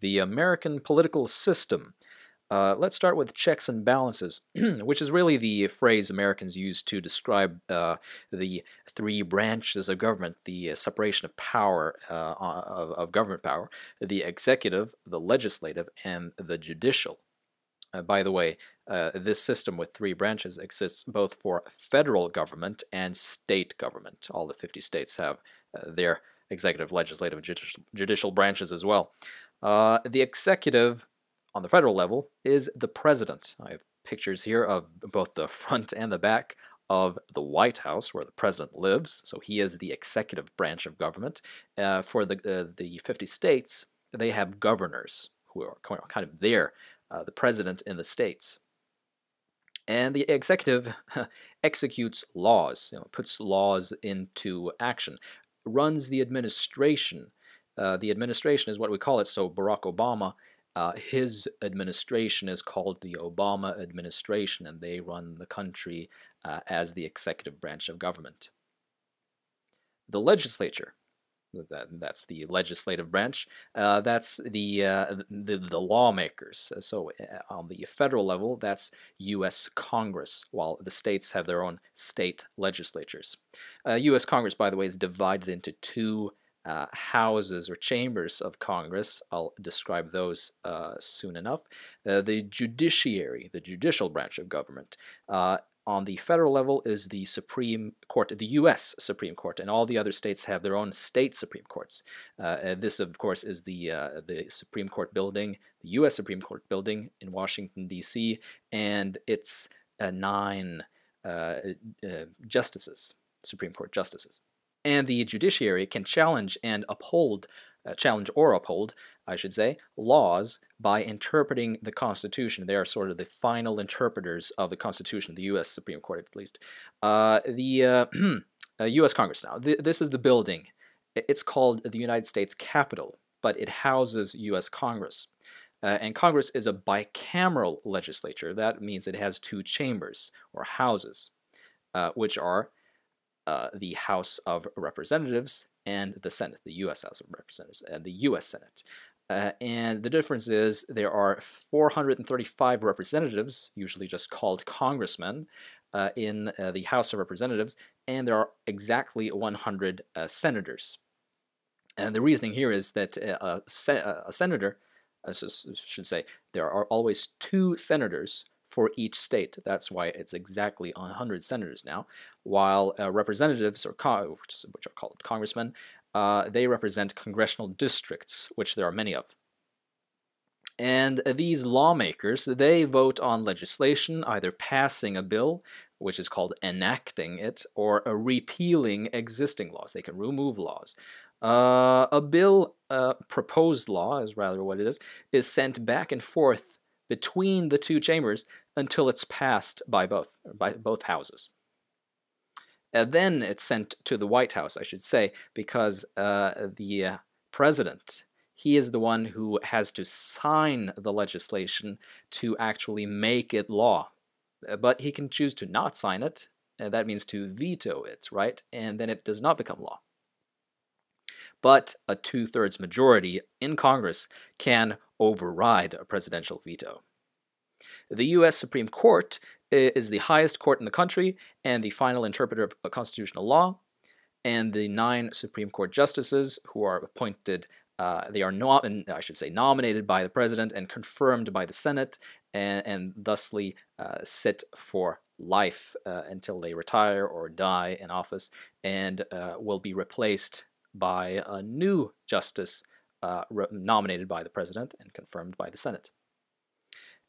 the American political system. Uh, let's start with checks and balances, which is really the phrase Americans use to describe uh, the three branches of government, the uh, separation of power, uh, of, of, government power, the executive, the legislative, and the judicial. Uh, by the way, uh, this system with three branches exists both for federal government and state government. All the 50 states have their executive, legislative, judicial, judicial branches as well. The executive on the federal level is the president. I have pictures here of both the front and the back of the White House, where the president lives. So he is the executive branch of government. Uh, for the uh, the 50 states, they have governors who are kind of there, uh, the president in the states. And the executive executes laws, you know, puts laws into action, runs the administration. Uh, the administration is what we call it. So Barack Obama uh, his administration is called the Obama administration, and they run the country uh, as the executive branch of government. The legislature, that, that's the legislative branch, uh, that's the, uh, the, the lawmakers. So uh, on the federal level, that's U.S. Congress, while the states have their own state legislatures. U.S. Uh, Congress, by the way, is divided into two uh, houses or chambers of Congress. I'll describe those uh, soon enough. Uh, the judiciary, the judicial branch of government, uh, on the federal level is the Supreme Court, the U.S. Supreme Court, and all the other states have their own state Supreme Courts. Uh, this, of course, is the uh, the Supreme Court building, the U.S. Supreme Court building in Washington D.C., and it's nine justices, Supreme Court justices and the judiciary can challenge and uphold, uh, challenge or uphold, I should say, laws by interpreting the Constitution. They are sort of the final interpreters of the Constitution, the U.S. Supreme Court at least. Uh, the uh, U.S. Uh, Congress now, th this is the building. It's called the United States Capitol, but it houses U.S. Congress. Uh, and Congress is a bicameral legislature. That means it has two chambers or houses, uh, which are uh, the House of Representatives and the Senate, the U.S. House of Representatives and the U.S. Senate. Uh, and the difference is there are 435 representatives, usually just called congressmen, uh, in uh, the House of Representatives, and there are exactly 100 uh, senators. And the reasoning here is that a, se a senator, I should say, there are always two senators for each state. That's why it's exactly 100 senators now, while uh, representatives, or which, which, are called congressmen, uh, they represent congressional districts, which there are many of. And these lawmakers, they vote on legislation, either passing a bill, which is called enacting it, or a repealing existing laws. They can remove laws. Uh, a bill, uh, proposed law is rather what it is, is sent back and forth between the two chambers until it's passed by both by both houses. And then it's sent to the White House, I should say, because uh, the uh, president he is the one who has to sign the legislation to actually make it law. Uh, but he can choose to not sign it, and that means to veto it, right? And then it does not become law. But a two thirds majority in Congress can override a presidential veto. The U.S. Supreme Court is the highest court in the country and the final interpreter of constitutional law. And the nine Supreme Court justices who are appointed, uh, they are not, I should say, nominated by the president and confirmed by the Senate, and, and thusly uh, sit for life uh, until they retire or die in office, and uh, will be replaced by a new justice uh, nominated by the president and confirmed by the Senate.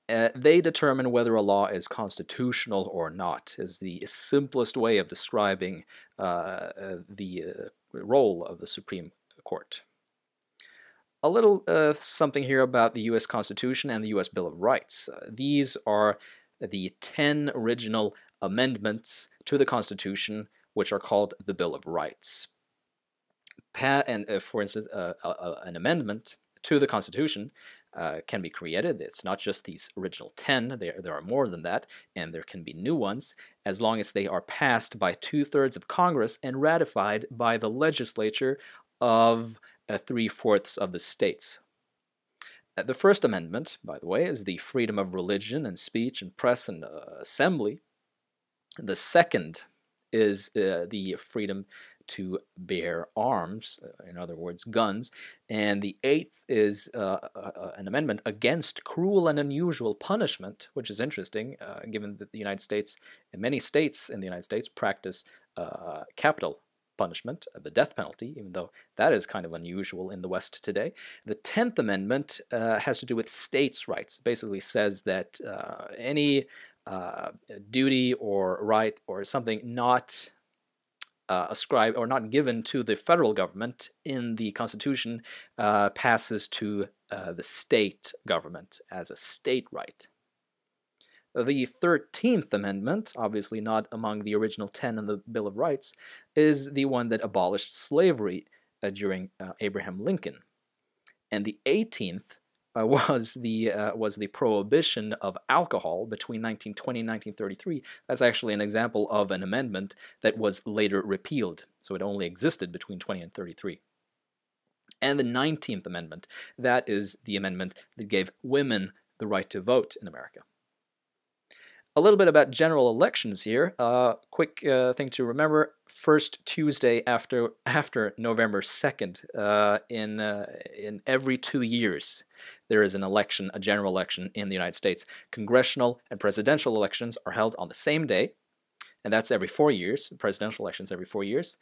Uh, they determine whether a law is constitutional or not, is the simplest way of describing uh, uh, the uh, role of the Supreme Court. A little uh, something here about the U.S. Constitution and the U.S. Bill of Rights. these are the 10 original amendments to the Constitution, which are called the Bill of Rights. And, for instance, an amendment to the Constitution uh, can be created. It's not just these original 10, there, there are more than that, and there can be new ones, as long as they are passed by two thirds of Congress and ratified by the legislature of uh, three fourths of the states. Uh, the First Amendment, by the way, is the freedom of religion and speech and press and uh, assembly. The second is uh, the freedom to bear arms, uh, in other words, guns. And the eighth is uh, uh, an amendment against cruel and unusual punishment, which is interesting, uh, given that the United States, and many states in the United States, practice uh, capital punishment, the death penalty, even though that is kind of unusual in the West today. The Tenth Amendment uh, has to do with states' rights. It basically says that any duty or right or something not uh, ascribed or not given to the federal government in the Constitution uh, passes to uh, the state government as a state right. The 13th Amendment, obviously not among the original 10 in the Bill of Rights, is the one that abolished slavery uh, during uh, Abraham Lincoln. And the 18th uh, was the uh, was the prohibition of alcohol between 1920 and 1933. That's actually an example of an amendment that was later repealed, so it only existed between 20 and 33. And the 19th Amendment, that is the amendment that gave women the right to vote in America. A little bit about general elections here. Uh, quick uh, thing to remember: first Tuesday after after November second, uh, in uh, in every two years, there is an election, a general election in the United States. Congressional and presidential elections are held on the same day, and that's every four years. Presidential elections every four years.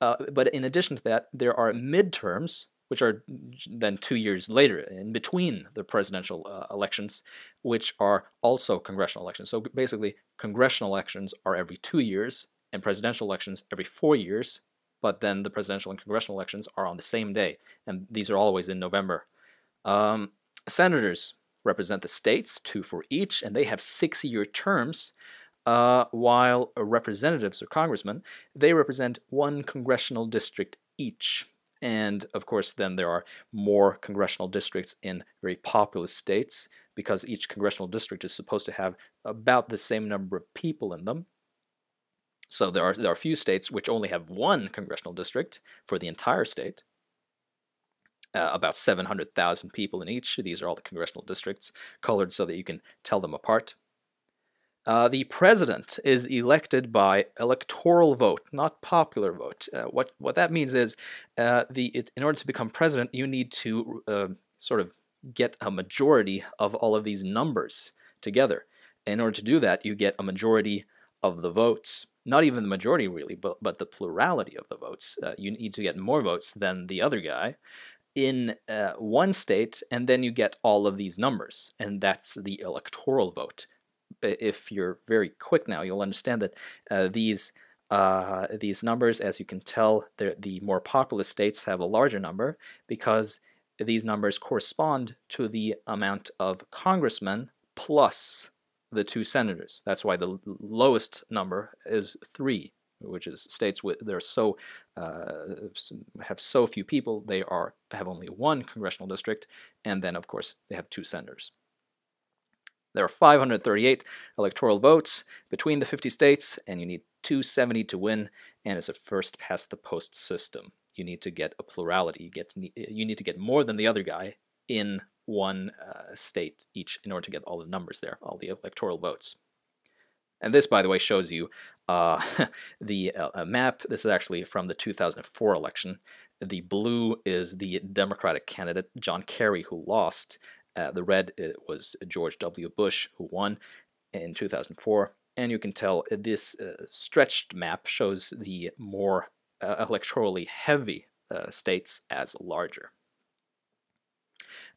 Uh, but in addition to that, there are midterms which are then two years later in between the presidential uh, elections, which are also congressional elections. So basically, congressional elections are every two years, and presidential elections every four years. But then the presidential and congressional elections are on the same day, and these are always in November. Um, senators represent the states, two for each, and they have six-year terms. Uh, while representatives or congressmen, they represent one congressional district each. And of course, then there are more congressional districts in very populous states because each congressional district is supposed to have about the same number of people in them. So there are, there are a few states which only have one congressional district for the entire state. Uh, about 700,000 people in each. These are all the congressional districts, colored so that you can tell them apart. Uh, the president is elected by electoral vote, not popular vote. Uh, what what that means is, uh, the it, in order to become president, you need to uh, sort of get a majority of all of these numbers together. In order to do that, you get a majority of the votes. Not even the majority, really, but but the plurality of the votes. Uh, you need to get more votes than the other guy in uh, one state, and then you get all of these numbers, and that's the electoral vote if you're very quick now, you'll understand that uh, these uh, these numbers, as you can tell, the more populous states have a larger number because these numbers correspond to the amount of congressmen plus the two senators. That's why the lowest number is three, which is states with they're so uh, have so few people they are have only one congressional district, and then of course they have two senators. There are 538 electoral votes between the 50 states, and you need 270 to win, and it's a first past the post system. You need to get a plurality. You, get you need to get more than the other guy in one uh, state each in order to get all the numbers there, all the electoral votes. And this, by the way, shows you uh, the uh, map. This is actually from the 2004 election. The blue is the Democratic candidate, John Kerry, who lost. Uh, the red was George W. Bush, who won in 2004. And you can tell uh, this uh, stretched map shows the more uh, electorally heavy uh, states as larger.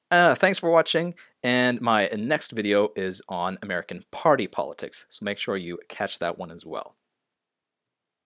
Uh, thanks for watching, and my next video is on American party politics, so make sure you catch that one as well.